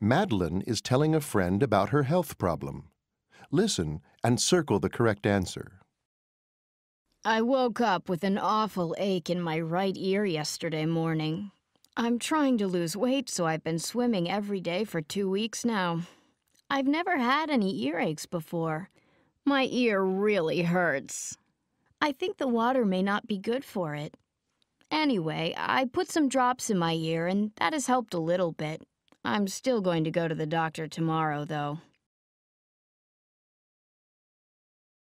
Madeline is telling a friend about her health problem. Listen and circle the correct answer. I woke up with an awful ache in my right ear yesterday morning. I'm trying to lose weight, so I've been swimming every day for two weeks now. I've never had any earaches before. My ear really hurts. I think the water may not be good for it. Anyway, I put some drops in my ear, and that has helped a little bit. I'm still going to go to the doctor tomorrow, though.